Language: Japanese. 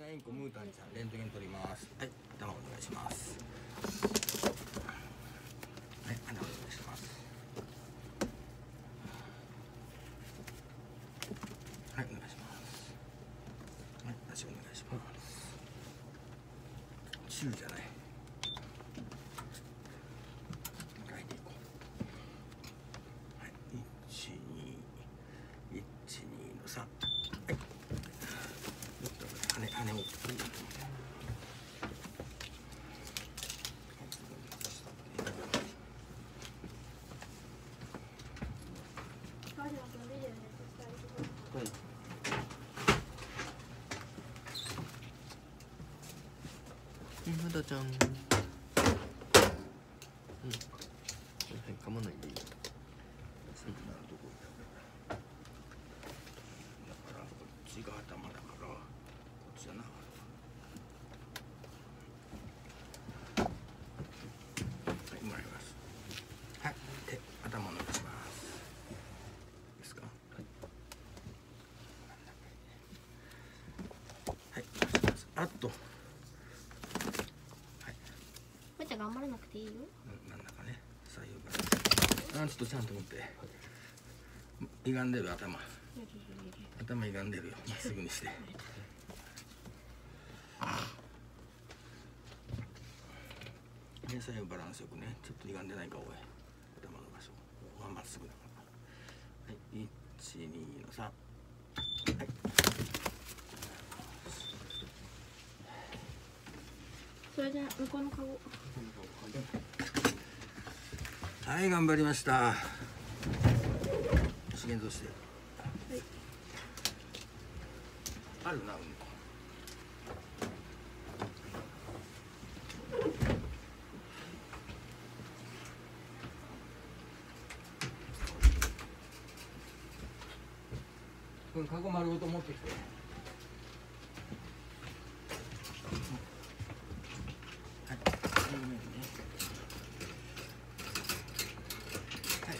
ニャインコムータンちゃんレントゲン取りますはい。頭お願いします。はい。頭お願いします。はい。お願いします。はい。足お願いします。中じゃない書いていこうはい一二一二の三はい羽羽をはいまだちゃん。うん。はい噛まないでいいよそうなるとこだからこっちが頭だからこっちだなはいもらいますはい手頭お願いしますいいですかはいはいあと。はい。こうやって頑張らなくていいよ。真ん中ね。左右からあちょっとちゃんと持って。歪んでる頭。頭歪んでるよ。まっすぐにして。ね左右バランスよくね。ちょっと歪んでないかおい。頭の場所はまっすぐだから。はい。12の3はいそれで向こうの顔はい頑張りました。資源として。はい。あるなうんこ。うんカゴ丸ごと持ってきてはい正